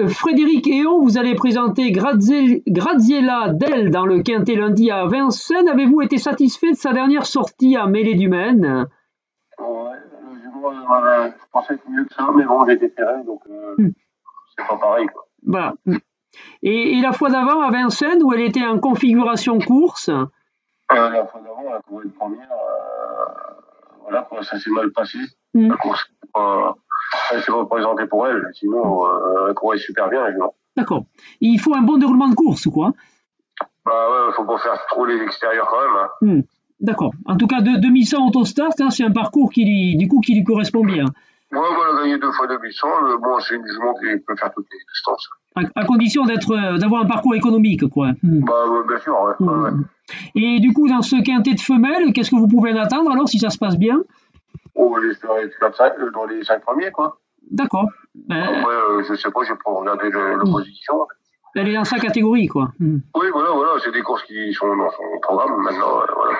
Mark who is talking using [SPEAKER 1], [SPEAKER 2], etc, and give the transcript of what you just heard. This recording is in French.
[SPEAKER 1] Euh, Frédéric Héon, vous allez présenter Graziella Del dans le Quintet lundi à Vincennes. Avez-vous été satisfait de sa dernière sortie à Mêlée du Maine?
[SPEAKER 2] Ouais, je pensais que mieux que ça, mais bon, j'ai été ferré, donc euh, hmm. c'est pas pareil. Quoi.
[SPEAKER 1] Voilà. Et, la fois d'avant à Vincennes, où elle était en configuration course? Euh,
[SPEAKER 2] La fois d'avant, elle a trouvé une première. Euh, voilà, ça s'est mal passé. Hmm. La course, elle s'est représentée pour elle. Sinon, euh, elle courait super bien.
[SPEAKER 1] D'accord. Il faut un bon déroulement de course, quoi?
[SPEAKER 2] Bah ouais, faut pas faire trop les extérieurs quand même. Hein.
[SPEAKER 1] Hmm. D'accord. En tout cas, de 2100 autostart, hein, c'est un parcours qui lui, du coup, qui lui correspond bien.
[SPEAKER 2] Ouais, voilà, gagné deux fois 2100. Bon, c'est une jument qui peut faire toutes les distances.
[SPEAKER 1] À, condition d'être, euh, d'avoir un parcours économique, quoi.
[SPEAKER 2] Hmm. Bah, ouais, bien sûr, ouais. Hmm.
[SPEAKER 1] Et du coup, dans ce quintet de femelles, qu'est-ce que vous pouvez en attendre alors si ça se passe bien?
[SPEAKER 2] On va espérer être dans les cinq premiers, quoi.
[SPEAKER 1] D'accord.
[SPEAKER 2] Ben... Après, euh, je sais pas, je peux regarder l'opposition.
[SPEAKER 1] Elle est dans sa catégorie, quoi.
[SPEAKER 2] Oui, voilà, voilà, c'est des courses qui sont dans son programme maintenant. Euh, voilà.